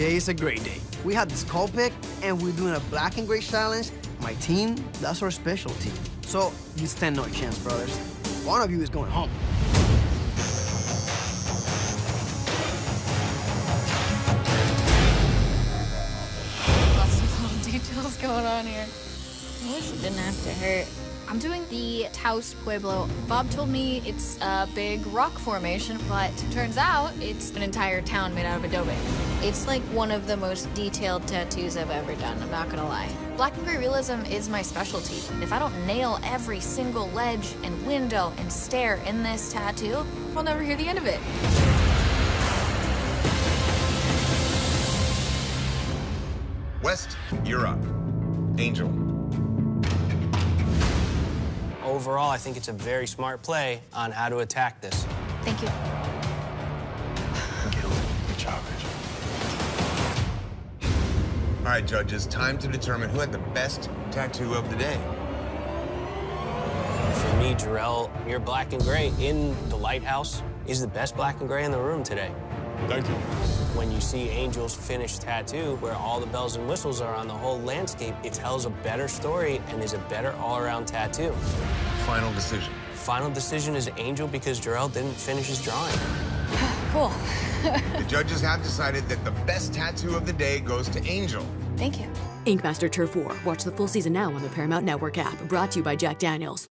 Today is a great day. We had this call pick, and we're doing a black and gray challenge. My team, that's our specialty. So you stand no chance, brothers. One of you is going home. Lots of little details going on here. I wish it didn't have to hurt. I'm doing the Taos Pueblo. Bob told me it's a big rock formation, but turns out it's an entire town made out of adobe. It's like one of the most detailed tattoos I've ever done, I'm not gonna lie. Black and gray realism is my specialty. If I don't nail every single ledge and window and stair in this tattoo, I'll never hear the end of it. West, up. Angel. Overall, I think it's a very smart play on how to attack this. Thank you. Good job, Angel. All right, judges, time to determine who had the best tattoo of the day. For me, Jarrell, your black and gray in the lighthouse is the best black and gray in the room today. Thank you. When you see Angel's finished tattoo, where all the bells and whistles are on the whole landscape, it tells a better story and is a better all-around tattoo. Final decision. Final decision is Angel because Jarrell didn't finish his drawing. Cool. The judges have decided that the best tattoo of the day goes to Angel. Thank you. Ink Master Turf War. Watch the full season now on the Paramount Network app. Brought to you by Jack Daniels.